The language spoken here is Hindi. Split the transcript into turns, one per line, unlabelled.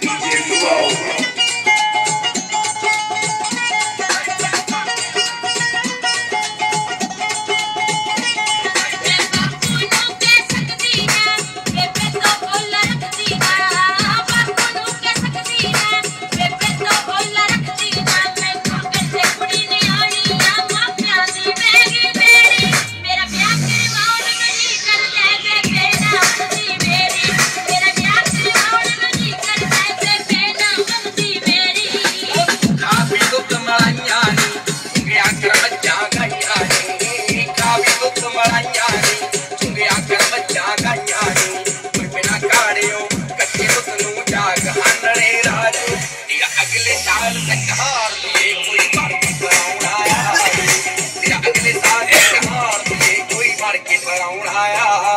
DJ राग अंधरे राजू। तेरा अगले साल तक हार तुझे कोई मार्केट भराऊँगा तेरा अगले साल तक हार तुझे कोई मार्केट भराऊँगा